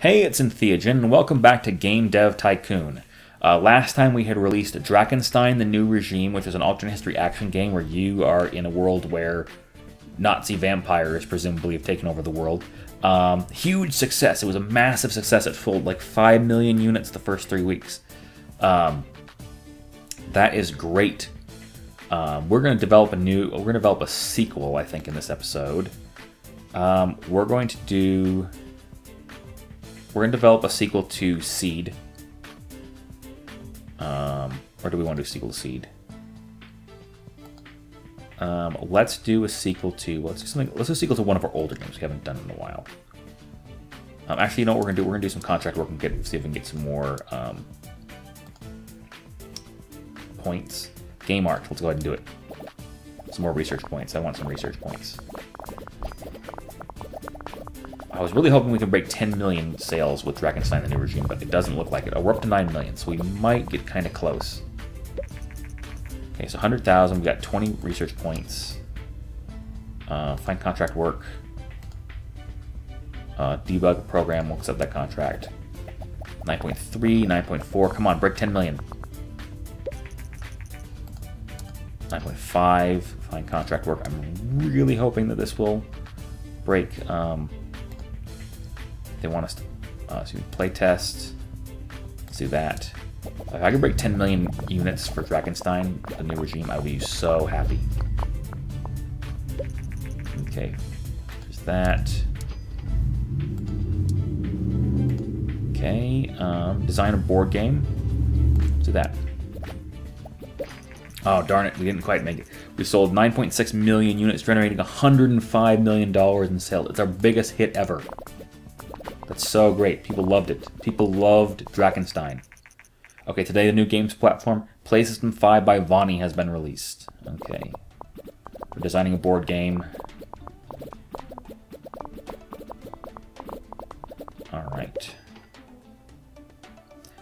Hey, it's Entheojinn, and welcome back to Game Dev Tycoon. Uh, last time we had released Drakenstein, The New Regime, which is an alternate history action game where you are in a world where Nazi vampires presumably have taken over the world. Um, huge success. It was a massive success. It sold like 5 million units the first three weeks. Um, that is great. Um, we're going to develop a new, we're going to develop a sequel, I think, in this episode. Um, we're going to do, we're going to develop a sequel to Seed. Um, or do we want to do a sequel to Seed? Um, let's do a sequel to let's do something. Let's do a sequel to one of our older games we haven't done in a while. Um, actually, you know what we're gonna do? We're gonna do some contract work and get see if we can get some more um, points. Game art. Let's go ahead and do it. Some more research points. I want some research points. I was really hoping we could break 10 million sales with Drakenstein the New Regime, but it doesn't look like it. Oh, we're up to 9 million, so we might get kind of close. Okay, so 100,000, we got 20 research points. Uh, find contract work. Uh, debug program, we'll accept that contract. 9.3, 9.4, come on, break 10 million. 9.5, find contract work. I'm really hoping that this will break. Um, they want us to uh, so play test. Let's do that. If I could break 10 million units for Drakenstein, the new regime, I would be so happy. Okay, there's that. Okay, um, design a board game. Let's do that. Oh, darn it, we didn't quite make it. We sold 9.6 million units, generating $105 million in sales. It's our biggest hit ever. That's so great. People loved it. People loved Drakenstein. Okay, today the new games platform, PlaySystem 5 by Vonny, has been released. Okay. We're designing a board game. Alright.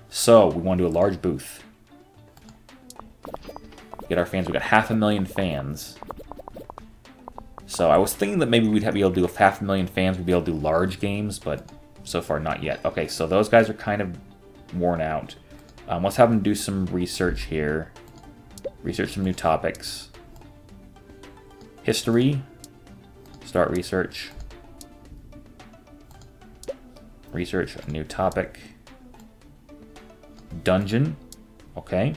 So, we want to do a large booth. Get our fans. We got half a million fans. So I was thinking that maybe we'd be able to do half a million fans, we'd be able to do large games, but so far not yet. Okay, so those guys are kind of worn out. Um, let's have them do some research here. Research some new topics. History. Start research. Research a new topic. Dungeon. Okay.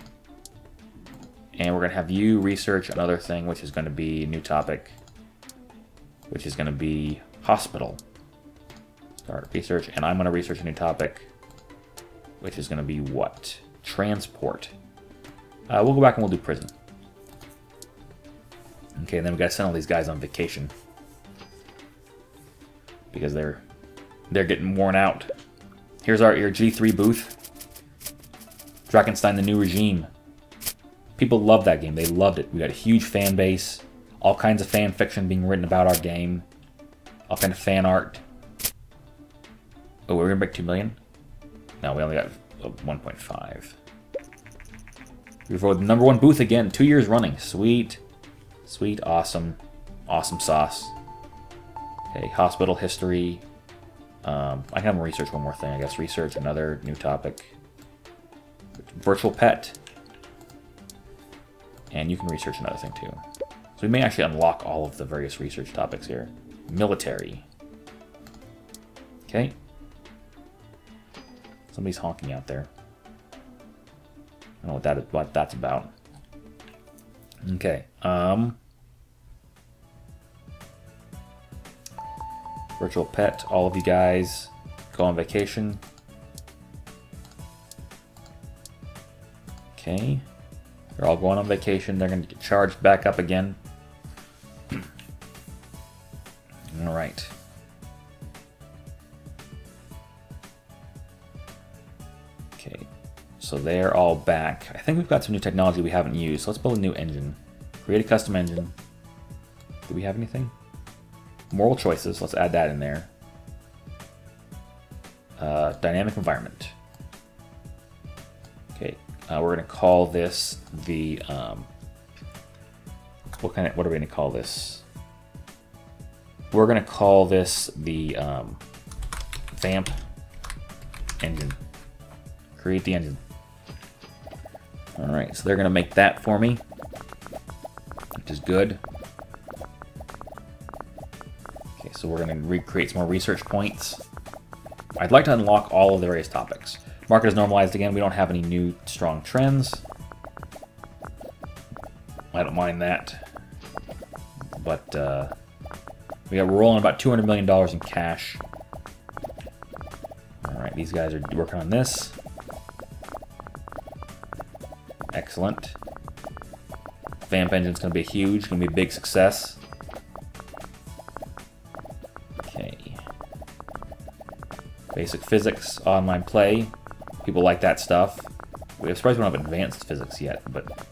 And we're going to have you research another thing, which is going to be new topic. Which is going to be hospital. Start research. And I'm going to research a new topic which is going to be what? Transport. Uh, we'll go back and we'll do prison. Okay, and then we got to send all these guys on vacation because they're they're getting worn out. Here's our your G3 booth. Drakenstein: The New Regime. People love that game. They loved it. We got a huge fan base. All kinds of fan fiction being written about our game. All kind of fan art. Oh, we're gonna break two million. No, we only got 1.5. We have the number one booth again, two years running. Sweet. Sweet, awesome. Awesome sauce. Okay, hospital history. Um, I can have research one more thing, I guess. Research another new topic. Virtual pet. And you can research another thing too. So we may actually unlock all of the various research topics here. Military. Okay. Somebody's honking out there. I don't know what that what that's about. Okay. Um. Virtual pet. All of you guys go on vacation. Okay. They're all going on vacation. They're going to get charged back up again. all right. So they're all back. I think we've got some new technology we haven't used. So let's build a new engine. Create a custom engine. Do we have anything? Moral choices. Let's add that in there. Uh, dynamic environment. Okay, uh, we're to call this the um, what kind of what are we to call this? We're to call this the um, vamp engine. Create the engine. Alright, so they're going to make that for me, which is good. Okay, so we're going to recreate some more research points. I'd like to unlock all of the various topics. Market is normalized again. We don't have any new strong trends. I don't mind that. But uh, we got we're rolling about $200 million in cash. Alright, these guys are working on this. Excellent. Vamp engine's going to be huge, to be a big success. Okay. Basic physics, online play. People like that stuff. We're surprised we don't have advanced physics yet, but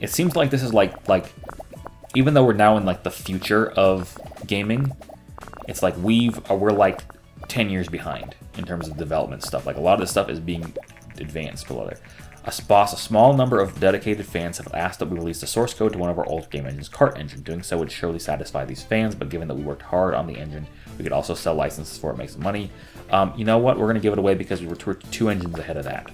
it seems like this is like like even though we're now in like the future of gaming, it's like we've uh, we're like 10 years behind in terms of development stuff. Like a lot of this stuff is being advanced below there. Boss, a small number of dedicated fans have asked that we release the source code to one of our old game engines, Cart Engine. Doing so would surely satisfy these fans, but given that we worked hard on the engine, we could also sell licenses for it, make some money. Um, you know what? We're going to give it away because we were two engines ahead of that.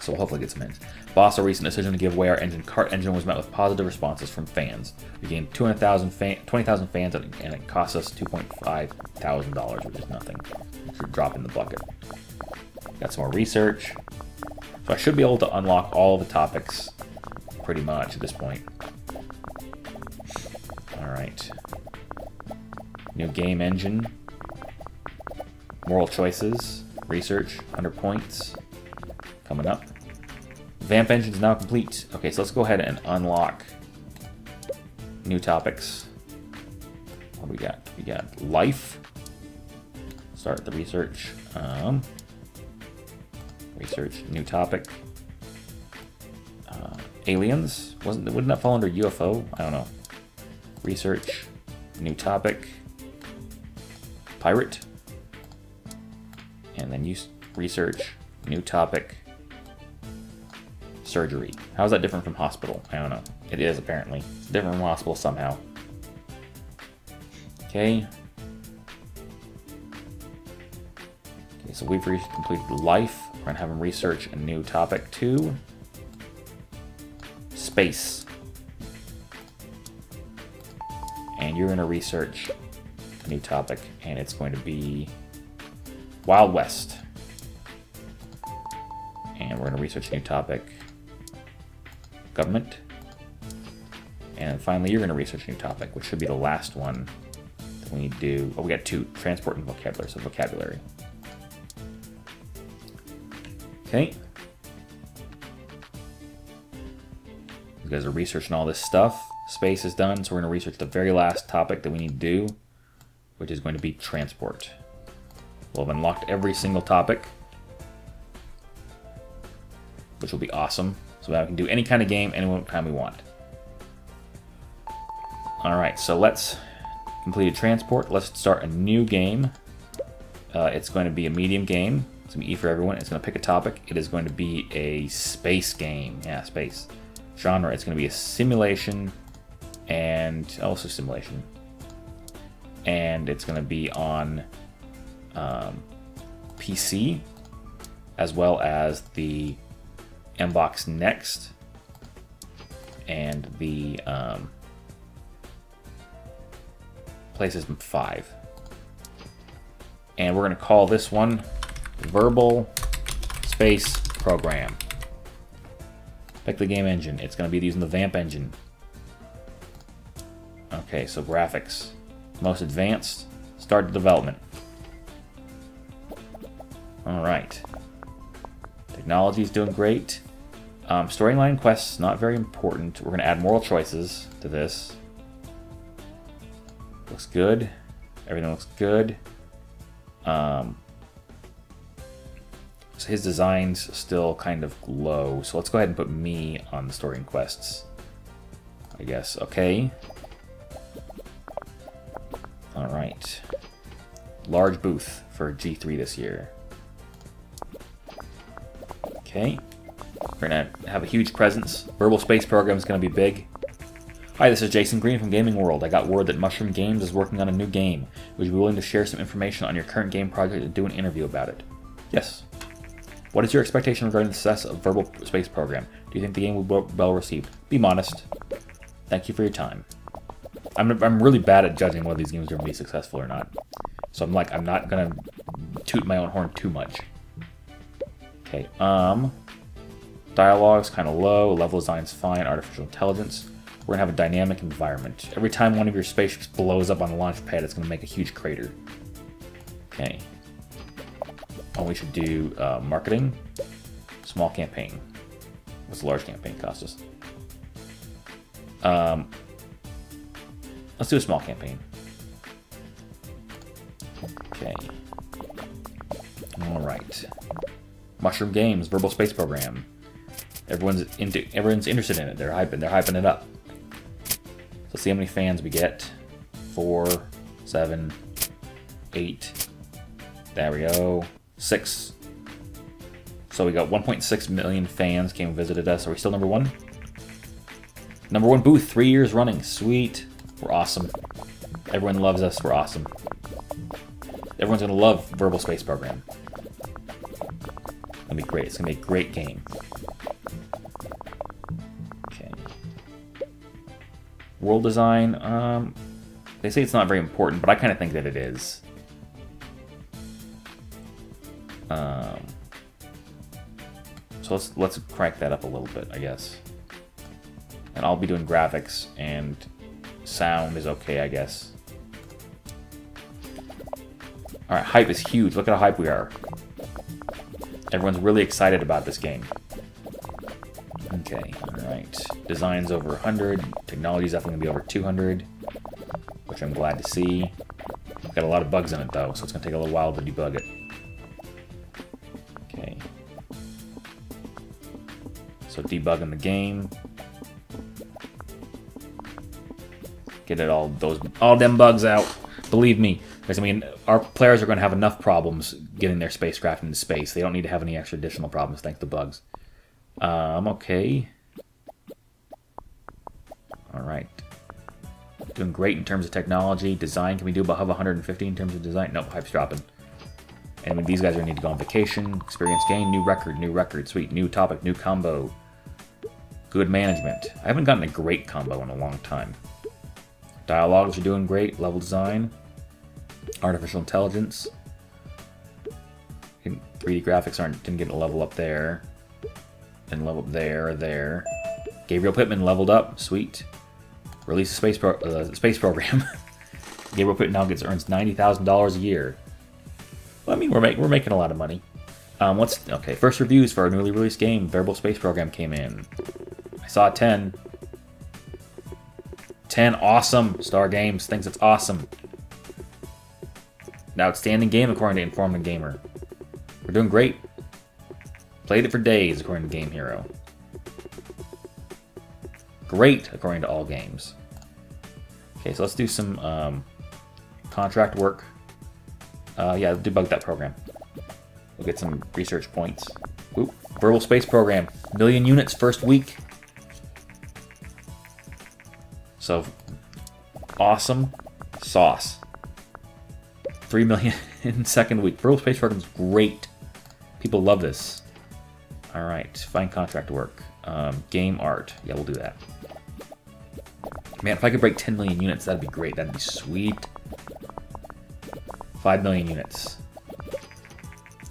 So we'll hopefully get some ends. Boss, a recent decision to give away our engine, Cart Engine, was met with positive responses from fans. We gained 200,000 fan, 20,000 fans, and it cost us $2.5 thousand, which is nothing. It's a drop in the bucket. Got some more research. So I should be able to unlock all the topics pretty much at this point. Alright. New game engine. Moral choices. Research. 100 points. Coming up. Vamp engine is now complete. Okay, so let's go ahead and unlock new topics. What do we got? We got life. Start the research. Um, Research, new topic. Uh, aliens? Wasn't wouldn't that fall under UFO? I don't know. Research, new topic. Pirate. And then use research, new topic. Surgery. How is that different from hospital? I don't know. It is apparently. Different from hospital somehow. Okay. Okay, so we've completed life. We're to have him research a new topic too. Space. And you're to research a new topic, and it's going to be Wild West. And we're to research a new topic, government. And finally, you're to research a new topic, which should be the last one that we need to do. Oh, we got two, transport and vocabulary, so vocabulary. Okay. You guys are researching all this stuff. Space is done, so we're going to research the very last topic that we need to do, which is going to be transport. We'll have unlocked every single topic, which will be awesome. So now we can do any kind of game, any time we want. Alright, so let's complete a transport. Let's start a new game. Uh, it's going to be a medium game. It's going to be E for everyone. It's going to pick a topic. It is going to be a space game. Yeah, space. Genre, it's going to be a simulation and also simulation. And it's going to be on um, PC as well as the Mbox Next and the um, PlayStation 5. And we're going to call this one verbal space program. Pick the game engine. It's going to be using the Vamp engine. Okay, so graphics. Most advanced. Start the development. Alright. Technology is doing great. Um, storyline quests, not very important. We're going to add moral choices to this. Looks good. Everything looks good. Um, his design's still kind of low. So let's go ahead and put me on the story and quests. I guess. Okay. Alright. Large booth for G3 this year. Okay. We're to have a huge presence. Verbal Space Program is going to be big. Hi, this is Jason Green from Gaming World. I got word that Mushroom Games is working on a new game. Would you be willing to share some information on your current game project and do an interview about it? Yes. What is your expectation regarding the success of Verbal Space Program? Do you think the game will be well received? Be modest. Thank you for your time. I'm, I'm really bad at judging whether these games are going to be successful or not. So I'm like, I'm not going to toot my own horn too much. Okay, um... Dialogue's kind of low, level design's fine, artificial intelligence. We're going to have a dynamic environment. Every time one of your spaceships blows up on the launch pad, it's going to make a huge crater. Okay. We should do uh, marketing. Small campaign. What's a large campaign cost us? Um, let's do a small campaign. Okay. All right. Mushroom Games, Verbal Space Program. Everyone's into, everyone's interested in it. They're hyping. They're hyping it up. Let's see how many fans we get. Four, seven, eight. There we go. Six. So we got 1.6 million fans came visited us. Are we still number one? Number one booth, three years running. Sweet. We're awesome. Everyone loves us. We're awesome. Everyone's going to love Verbal Space Program. It'll be great. It's going to be a great game. Okay. World design, um, they say it's not very important, but I kind of think that it is. Um, so let's let's crank that up a little bit, I guess. And I'll be doing graphics and sound is okay, I guess. Alright, hype is huge. Look at how hype we are. Everyone's really excited about this game. Okay, alright. Design's over 100. Technology's definitely going to be over 200. Which I'm glad to see. Got a lot of bugs in it though, so it's going to take a little while to debug it. So debugging the game. Get it all those all them bugs out. Believe me, because I mean, our players are going to have enough problems getting their spacecraft into space. They don't need to have any extra additional problems thanks to bugs. Um, okay. Alright. Doing great in terms of technology. Design, can we do above 150 in terms of design? No, hype's dropping. And these guys are going to need to go on vacation. Experience gain, new record, new record, sweet, new topic, new combo. Good management. I haven't gotten a great combo in a long time. Dialogues are doing great. Level design. Artificial intelligence. 3D graphics aren't didn't get a level up there. And level up there, there. Gabriel Pittman leveled up. Sweet. Release a space pro uh, space program. Gabriel Pittman now gets earns ninety thousand dollars a year. Well, I mean, we're making we're making a lot of money. Um, what's okay? First reviews for our newly released game, Verbal Space Program, came in. I saw ten. 10 awesome. Star Games thinks it's awesome. An outstanding game according to Informed Gamer. We're doing great. Played it for days according to Game Hero. Great according to all games. Okay, so let's do some um, contract work. Uh, yeah, debug that program. We'll get some research points. Oop, Verbal Space Program. Million units first week. So, awesome sauce. 3 million in second week. Verbal Space Program is great. People love this. Alright, find contract work. Um, game art. Yeah, we'll do that. Man, if I could break 10 million units, that'd be great. That'd be sweet. 5 million units.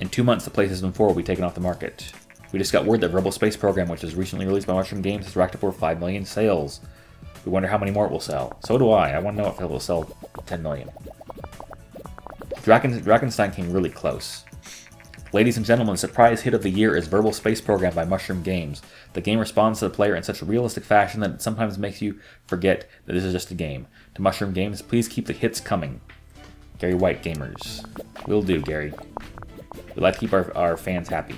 In two months, the PlayStation 4 will be taken off the market. We just got word that Verbal Space Program, which was recently released by Mushroom Games, has racked up over 5 million sales. We wonder how many more it will sell. So do I. I want to know if it will sell 10 million. Draken, Drakenstein came really close. Ladies and gentlemen, surprise hit of the year is Verbal Space Program by Mushroom Games. The game responds to the player in such a realistic fashion that it sometimes makes you forget that this is just a game. To Mushroom Games, please keep the hits coming. Gary White Gamers. Will do, Gary. We like to keep our, our fans happy.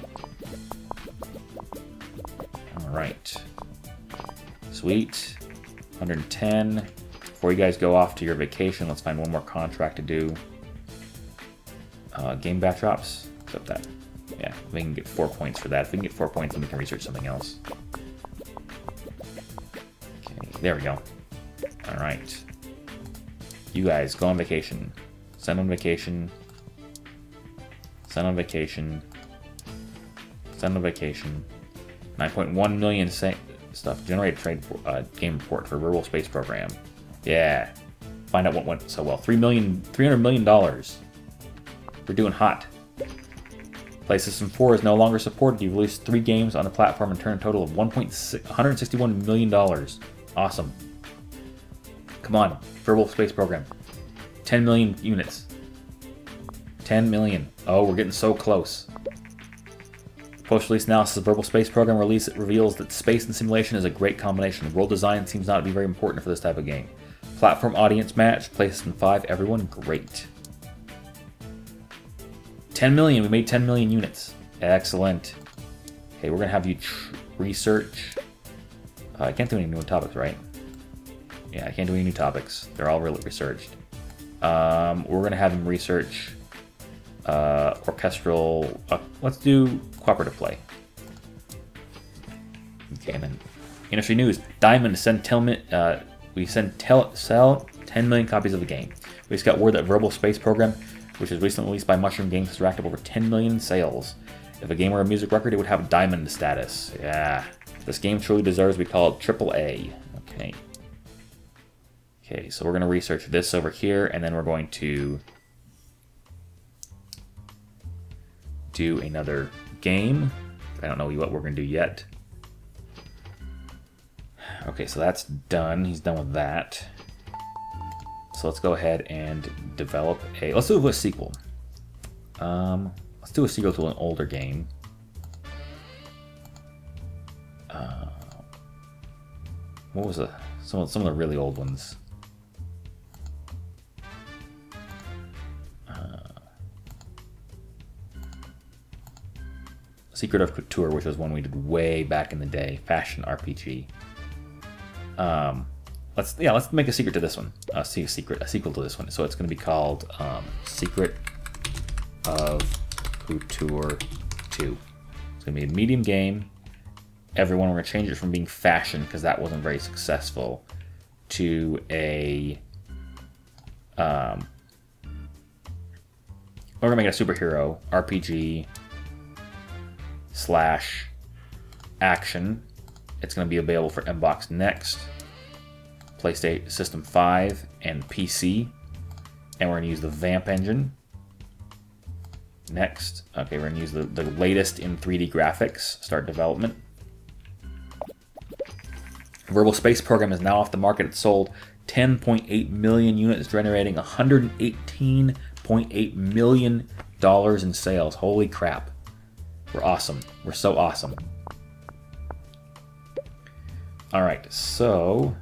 Alright. Sweet. 110. Before you guys go off to your vacation, let's find one more contract to do. Uh, game backdrops. Except that. Yeah, we can get four points for that. If we can get four points, then we can research something else. Okay, there we go. Alright. You guys, go on vacation. Send on vacation. Sent on vacation. Sent on vacation. 9.1 million stuff. Generate trade uh, game report for Verbal Space Program. Yeah. Find out what went so well. Three million, three hundred million dollars. We're doing hot. PlayStation 4 is no longer supported. You've released three games on the platform and turned a total of 161 million dollars. Awesome. Come on, Verbal Space Program. 10 million units. 10 million. Oh, we're getting so close. Post-release analysis of Verbal Space Program release reveals that space and simulation is a great combination. World design seems not to be very important for this type of game. Platform audience match, PlayStation 5, everyone great. 10 million, we made 10 million units. Excellent. Okay, we're gonna have you research. Uh, I can't do any new topics, right? Yeah, I can't do any new topics. They're all really researched. Um, we're gonna have him research uh, orchestral. Uh, let's do cooperative play. Okay, and then industry news: Diamond send tell uh, we send tell sell 10 million copies of the game. We just got word that Verbal Space Program, which was recently released by Mushroom Games, has racked up over 10 million sales. If a game were a music record, it would have diamond status. Yeah, this game truly deserves to be called Triple A. Okay. Okay, so we're going to research this over here, and then we're going to do another game. I don't know what we're going to do yet. Okay, so that's done. He's done with that. So let's go ahead and develop a... Let's do a sequel. Um, let's do a sequel to an older game. Uh, what was the... Some some of the really old ones. Secret of Couture, which was one we did way back in the day, fashion RPG. Um, let's yeah, let's make a secret to this one. A secret, a sequel to this one. So it's going to be called um, Secret of Couture Two. It's going to be a medium game. Everyone, we're going to change it from being fashion because that wasn't very successful to a um, we're gonna make a superhero RPG slash action. It's going to be available for Mbox Next, PlayStation System 5, and PC. And we're going to use the Vamp engine. Next, okay, we're going to use the, the latest in 3D graphics, start development. Verbal Space Program is now off the market. It's sold 10.8 million units, generating 118.8 million dollars in sales. Holy crap. We're awesome. We're so awesome. Alright, so...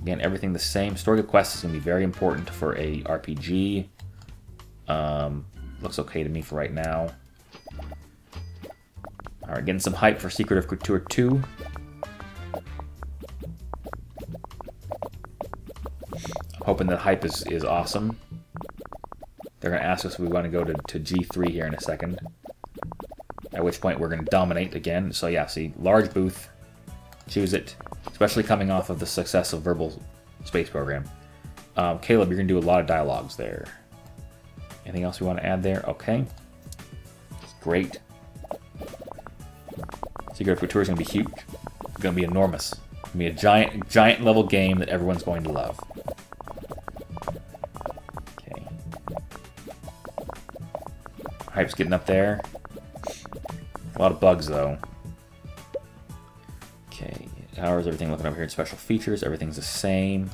Again, everything the same. Story quest is going to be very important for a RPG. Um, looks okay to me for right now. Alright, getting some hype for Secret of Couture 2. Hoping that hype is, is awesome. They're going to ask us if we want to go to, to G3 here in a second at which point we're going to dominate again. So yeah, see, large booth, choose it, especially coming off of the success of Verbal Space Program. Um, Caleb, you're going to do a lot of dialogues there. Anything else we want to add there? Okay. Great. Secret of Couture is going to be huge. It's going to be enormous. It's going to be a giant, giant level game that everyone's going to love. Okay. Hype's getting up there. A lot of bugs, though. Okay, how is everything looking over here? In special features, everything's the same.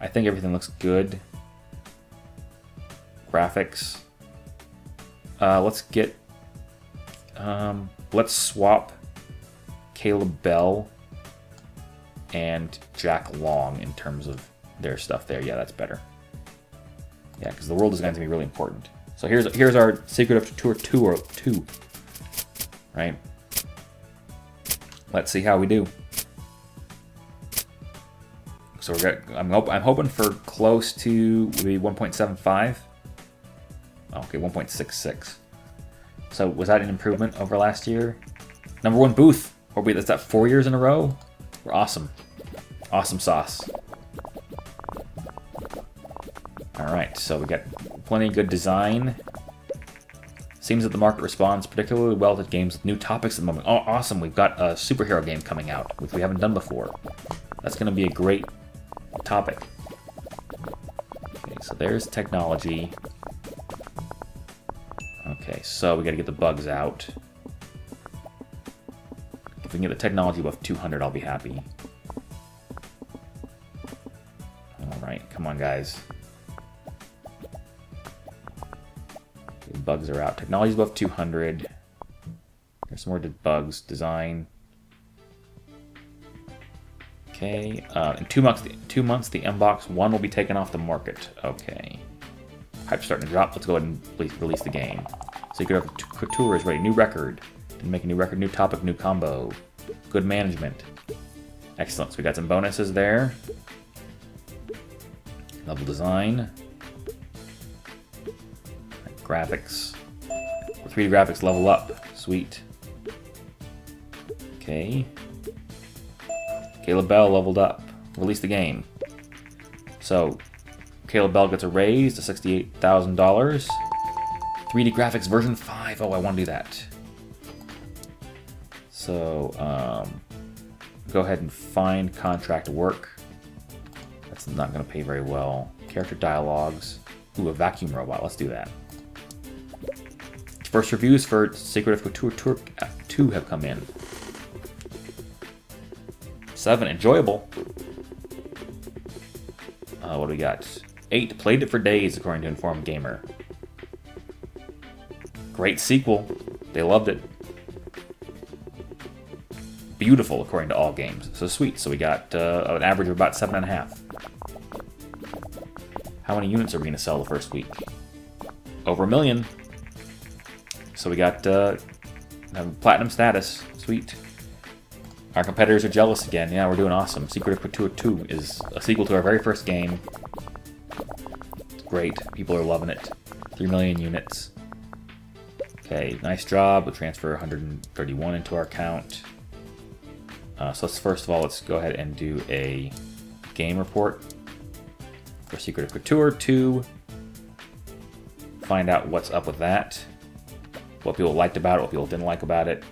I think everything looks good. Graphics. Uh, let's get... Um, let's swap Caleb Bell and Jack Long in terms of their stuff there. Yeah, that's better. Yeah, because the world is going to be really important. So here's here's our Secret of Couture 2 or 2 right? Let's see how we do. So we're got, I'm, I'm hoping for close to maybe 1.75. Okay, 1.66. So was that an improvement over last year? Number one booth. Or wait, is that four years in a row? We're awesome. Awesome sauce. Alright, so we got plenty of good design. Seems that the market responds particularly well to games with new topics at the moment. Oh, awesome! We've got a superhero game coming out, which we haven't done before. That's going to be a great topic. Okay, so there's technology. Okay, so we got to get the bugs out. If we can get the technology above 200, I'll be happy. Alright, come on, guys. Bugs are out. Technology's above 200. There's some more bugs. Design. Okay. Uh, in two months, two months, the MBox 1 will be taken off the market. Okay. Hype's starting to drop. Let's go ahead and please release the game. Secret of Couture is ready. New record. Didn't make a new record, new topic, new combo. Good management. Excellent. So we got some bonuses there. Level design. Graphics. 3D graphics level up. Sweet. Okay. Caleb Bell leveled up. Release the game. So, Caleb Bell gets a raise to $68,000. 3D graphics version 5. Oh, I want to do that. So, um, go ahead and find contract work. That's not going to pay very well. Character dialogues. Ooh, a vacuum robot. Let's do that. First reviews for Secret of Couture Tour 2 have come in. 7. Enjoyable. Uh, what do we got? 8. Played it for days, according to Informed Gamer. Great sequel. They loved it. Beautiful, according to all games. So sweet. So we got uh, an average of about 7.5. How many units are we going to sell the first week? Over a million. So we got uh, platinum status. Sweet. Our competitors are jealous again. Yeah, we're doing awesome. Secret of Couture 2 is a sequel to our very first game. It's great. People are loving it. 3 million units. Okay, nice job. We'll transfer 131 into our account. Uh, so let's first of all, let's go ahead and do a game report for Secret of Couture 2. Find out what's up with that what people liked about it, what people didn't like about it.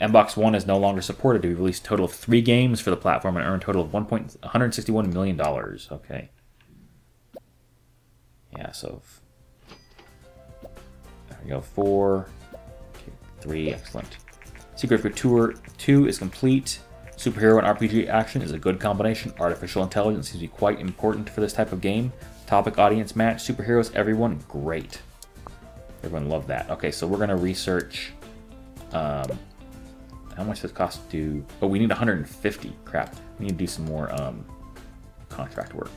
MBox 1 is no longer supported. We released a total of three games for the platform and earned a total of $161 million. Okay. Yeah, so... There we go. Three. Excellent. Secret of Couture 2 is complete. Superhero and RPG action is a good combination. Artificial intelligence seems to be quite important for this type of game. Topic audience match. Superheroes, everyone, great. Everyone loved that. Okay, so we're going to research um, how much does it cost to. Oh, we need 150. Crap. We need to do some more um, contract work.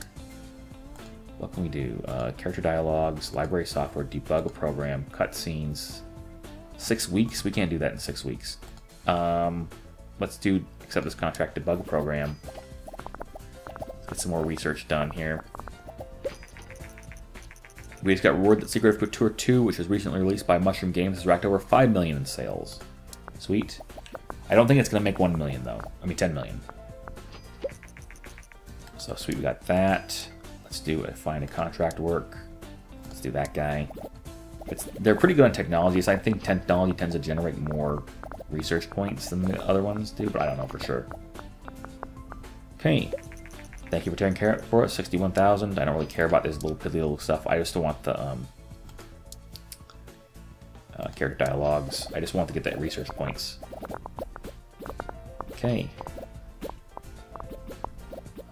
What can we do? Uh, character dialogues, library software, debug a program, cutscenes. Six weeks? We can't do that in six weeks. Um, let's do accept this contract, debug program. Get some more research done here. We just got word that Secret of Couture 2, which was recently released by Mushroom Games, has racked over 5 million in sales. Sweet. I don't think it's going to make 1 million, though. I mean, 10 million. So, sweet, we got that. Let's do a Find a contract work. Let's do that guy. It's, they're pretty good on technology, so I think technology tends to generate more research points than the other ones do, but I don't know for sure. Okay, Thank you for taking care for it. 61,000. I don't really care about this little piddly little stuff. I just want the um, uh, character dialogues. I just want to get that research points. Okay.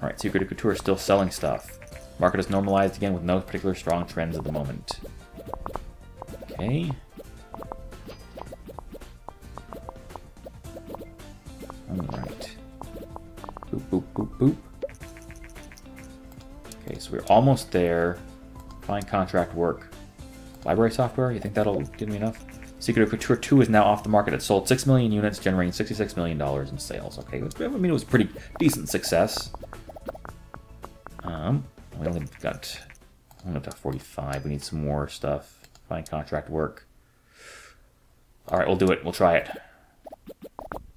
Alright, Secret of Couture is still selling stuff. Market is normalized again with no particular strong trends at the moment. Okay. Alright. Boop, boop, boop, boop. Okay, so we're almost there. Find contract work. Library software, you think that'll give me enough? Secret of Couture 2 is now off the market. It sold 6 million units, generating $66 million in sales. Okay, I mean, it was pretty decent success. Um, we only got, only got 45. We need some more stuff. Find contract work. All right, we'll do it. We'll try it.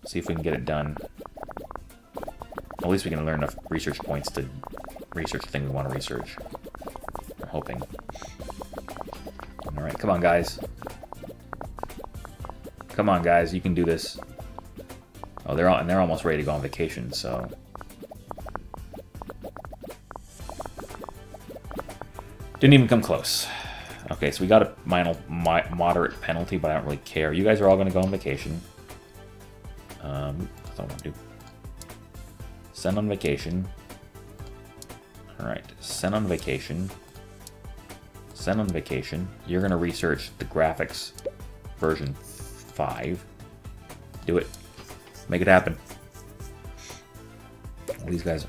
See if we can get it done. At least we can learn enough research points to research the thing we want to research. I'm hoping. Alright, come on, guys. Come on, guys, you can do this. Oh, they're all, and they're almost ready to go on vacation, so... Didn't even come close. Okay, so we got a minor, moderate penalty, but I don't really care. You guys are all going to go on vacation. Um, I want to do. Send on vacation. Alright, send on vacation. Send on vacation. You're going to research the graphics version 5. Do it. Make it happen. These guys.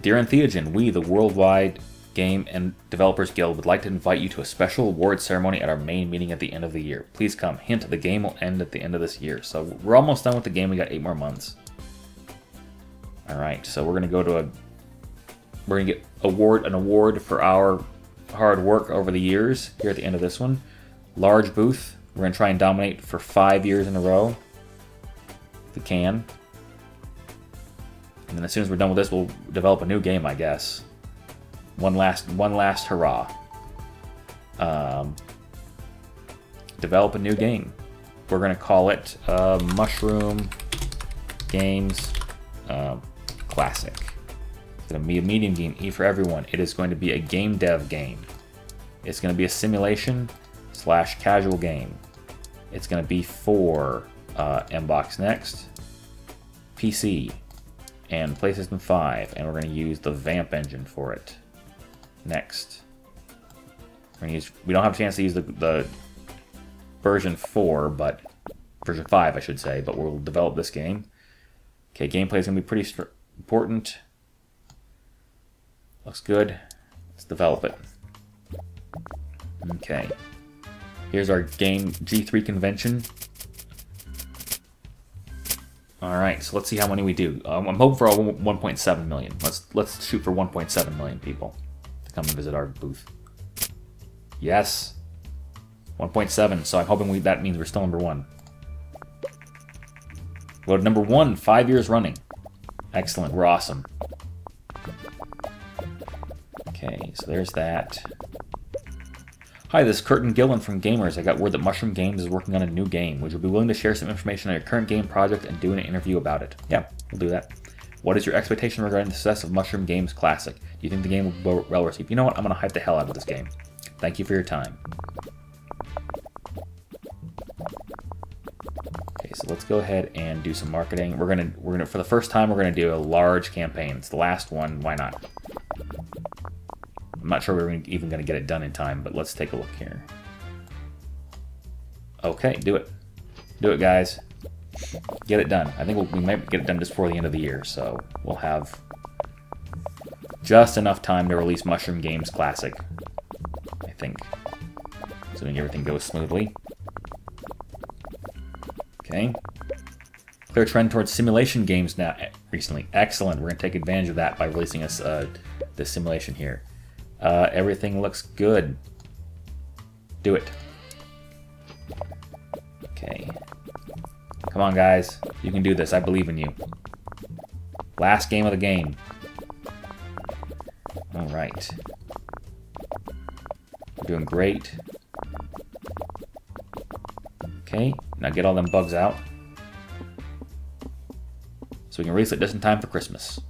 Dear Entheojinn, we, the worldwide Game and Developers Guild would like to invite you to a special award ceremony at our main meeting at the end of the year. Please come. Hint, the game will end at the end of this year. So we're almost done with the game. We got eight more months. Alright, so we're going to go to a... We're to get award an award for our hard work over the years here at the end of this one. Large booth. We're to try and dominate for five years in a row. If we can. And then as soon as we're done with this, we'll develop a new game, I guess. One last, one last hurrah. Um, develop a new game. We're going to call it uh, Mushroom Games uh, Classic. It's going to be a medium game, E for everyone. It is going to be a game dev game. It's going to be a simulation slash casual game. It's going to be for uh, MBox Next, PC, and PlayStation 5, and we're going to use the Vamp engine for it. Next. Use, we don't have a chance to use the, the version 4, but version 5, I should say, but we'll develop this game. Okay, gameplay is going to be pretty important. Looks good. Let's develop it. Okay. Here's our game G3 convention. All right, so let's see how many we do. Um, I'm hoping for 1.7 million. Let's let's shoot for 1.7 million people to come and visit our booth. Yes. 1.7, so I'm hoping we, that means we're still number one. Well, number one, five years running. Excellent, we're awesome. Okay, so there's that. Hi, this is Curtin Gillen from Gamers. I got word that Mushroom Games is working on a new game. Would you be willing to share some information on your current game project and do an interview about it? Yeah, we'll do that. What is your expectation regarding the success of Mushroom Games Classic? Do you think the game will be well received? You know what? I'm going to hype the hell out of this game. Thank you for your time. Okay, so let's go ahead and do some marketing. We're gonna, we're gonna, for the first time, we're gonna do a large campaign. It's the last one. Why not? I'm not sure we're even gonna get it done in time, but let's take a look here. Okay, do it. Do it, guys get it done. I think we'll, we might get it done just before the end of the year, so we'll have just enough time to release Mushroom Games Classic, I think. Assuming everything goes smoothly. Okay. Clear trend towards simulation games now recently. Excellent. We're going to take advantage of that by releasing us uh, this simulation here. Uh, everything looks good. Do it. Okay. Come on, guys. You can do this. I believe in you. Last game of the game. Alright. We're doing great. Okay, now get all them bugs out. So we can release it just in time for Christmas.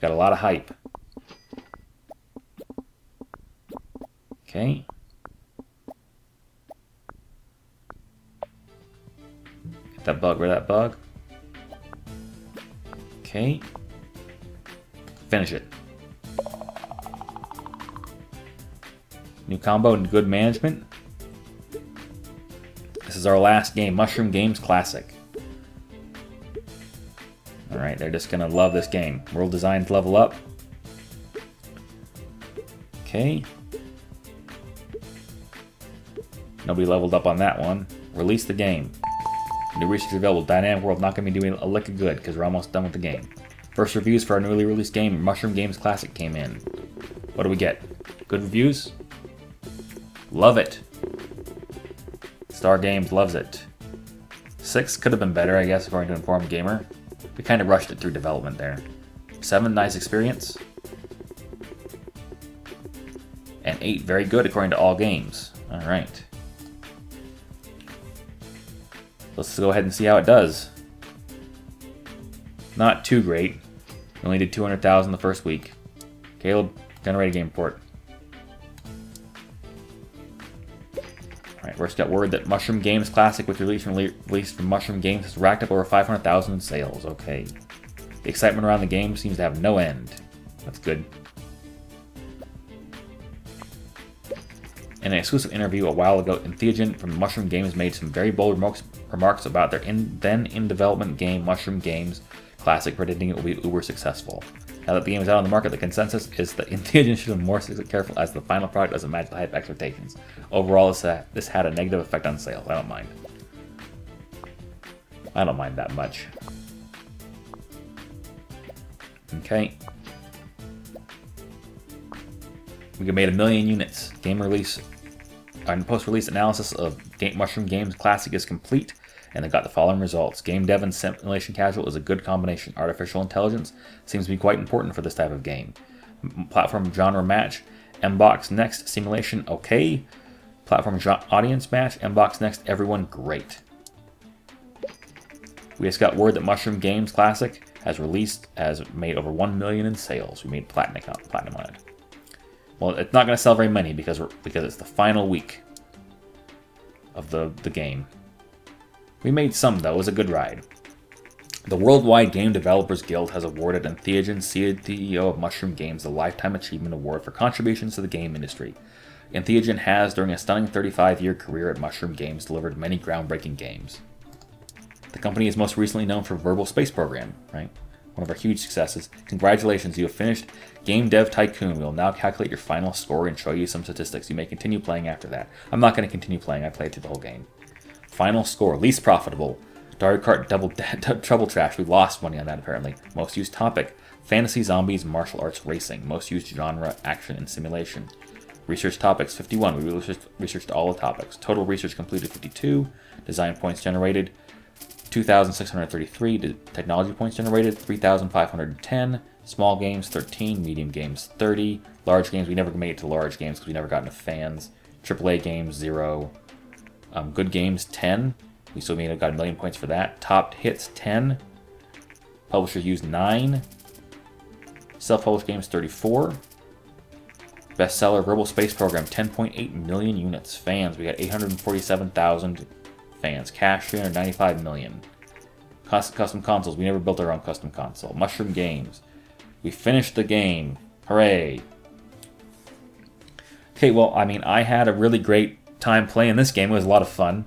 Got a lot of hype. Okay. Get that bug, where that bug. Okay. Finish it. New combo and good management. This is our last game, Mushroom Games Classic. Alright, they're just gonna love this game. World Designs level up. Okay. Nobody leveled up on that one. Release the game. New research available. Dynamic World not going to be doing a lick of good because we're almost done with the game. First reviews for our newly released game, Mushroom Games Classic, came in. What do we get? Good reviews? Love it. Star Games loves it. Six could have been better, I guess, according to Informed Gamer. We kind of rushed it through development there. Seven, nice experience. And eight, very good according to all games. Alright. Let's go ahead and see how it does. Not too great. We only did 200,000 the first week. Caleb, generate a game port. Alright, first got word that Mushroom Games Classic, which released, from, released from Mushroom Games, has racked up over 500,000 in sales. Okay. The excitement around the game seems to have no end. That's good. In an exclusive interview a while ago, Entheojinn from Mushroom Games made some very bold remarks, remarks about their in, then in development game Mushroom Games Classic, predicting it will be uber successful. Now that the game is out on the market, the consensus is that Entheojinn should be more careful as the final product doesn't match the hype expectations. Overall, this, uh, this had a negative effect on sales. I don't mind. I don't mind that much. Okay. We made a million units. Game release and post-release analysis of Game Mushroom Games Classic is complete, and it got the following results. Game dev and simulation casual is a good combination. Artificial intelligence seems to be quite important for this type of game. Platform genre match, MBox Next simulation okay. Platform audience match, MBox Next everyone great. We just got word that Mushroom Games Classic has released, has made over 1 million in sales. We made platinum, platinum on it. Well, it's not going to sell very many because because it's the final week of the, the game. We made some, though. It was a good ride. The Worldwide Game Developers Guild has awarded Entheojinn, CEO of Mushroom Games, the Lifetime Achievement Award for contributions to the game industry. Entheojinn has, during a stunning 35-year career at Mushroom Games, delivered many groundbreaking games. The company is most recently known for Verbal Space Program, right? One of our huge successes. Congratulations, you have finished Game Dev Tycoon. We will now calculate your final score and show you some statistics. You may continue playing after that. I'm not going to continue playing. I played through the whole game. Final score. Least profitable. Mario Kart Double Trouble Trash. We lost money on that apparently. Most used topic. Fantasy, zombies, martial arts, racing. Most used genre, action, and simulation. Research topics 51. We researched, researched all the topics. Total research completed 52. Design points generated 2,633 technology points generated, 3,510. Small games, 13. Medium games, 30. Large games, we never made it to large games because we never got enough fans. AAA games, 0. Um, good games, 10. We still made got a million points for that. Top hits, 10. Publishers used 9. Self-published games, 34. Bestseller Kerbal Space Program, 10.8 million units. Fans, we got 847,000 fans. Cash 395 million. Custom consoles. We never built our own custom console. Mushroom Games. We finished the game. Hooray. Okay, well, I mean, I had a really great time playing this game. It was a lot of fun.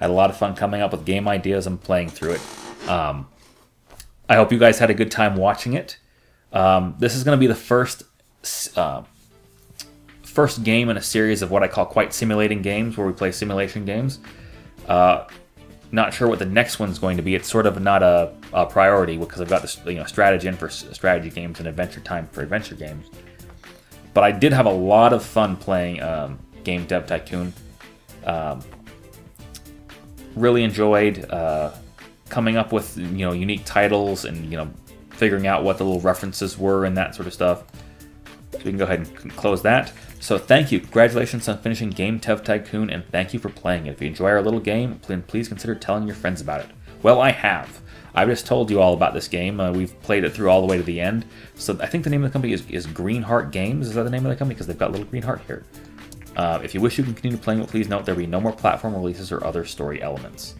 I had a lot of fun coming up with game ideas and playing through it. Um, I hope you guys had a good time watching it. Um, this is going to be the first uh, first game in a series of what I call quite simulating games, where we play simulation games. Uh, not sure what the next one's going to be. It's sort of not a, a priority because I've got this you know strategy in for strategy games and adventure time for adventure games. But I did have a lot of fun playing um, Game Dev Tycoon. Um, really enjoyed uh, coming up with you know unique titles and you know figuring out what the little references were and that sort of stuff. So we can go ahead and close that. So thank you. Congratulations on finishing Game Dev Tycoon, and thank you for playing it. If you enjoy our little game, please consider telling your friends about it. Well, I have. I've just told you all about this game. Uh, we've played it through all the way to the end. So I think the name of the company is, is Greenheart Games. Is that the name of the company? Because they've got little green heart here. Uh, if you wish you can continue playing it, please note there will be no more platform releases or other story elements.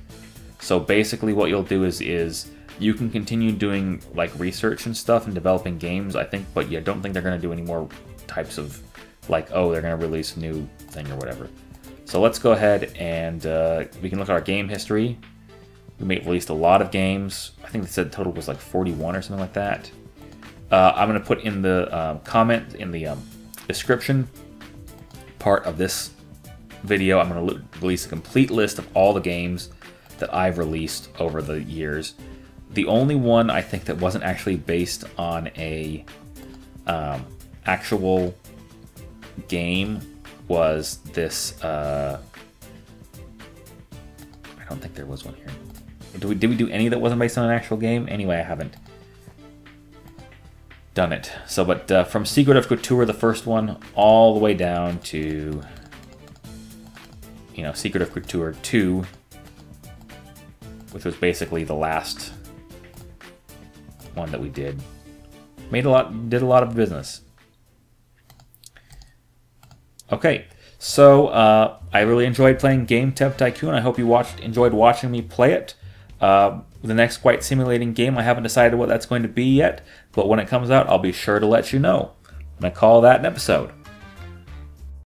So basically what you'll do is is you can continue doing like research and stuff and developing games, I think, but yeah, don't think they're going to do any more types of like, oh, they're going to release a new thing or whatever. So let's go ahead and uh, we can look at our game history. We have released a lot of games. I think they said the total was like 41 or something like that. Uh, I'm going to put in the um, comment, in the um, description part of this video, I'm going to release a complete list of all the games that I've released over the years. The only one I think that wasn't actually based on a um, actual game was this. Uh, I don't think there was one here. Did we, did we do any that wasn't based on an actual game? Anyway, I haven't done it. So, but uh, from Secret of Couture, the first one, all the way down to you know, Secret of Couture 2, which was basically the last one that we did. Made a lot, did a lot of business. Okay, so uh, I really enjoyed playing Game Dev Tycoon. I hope you watched, enjoyed watching me play it. Uh, the next Quite Simulating game, I haven't decided what that's going to be yet, but when it comes out, I'll be sure to let you know. I'm going to call that an episode.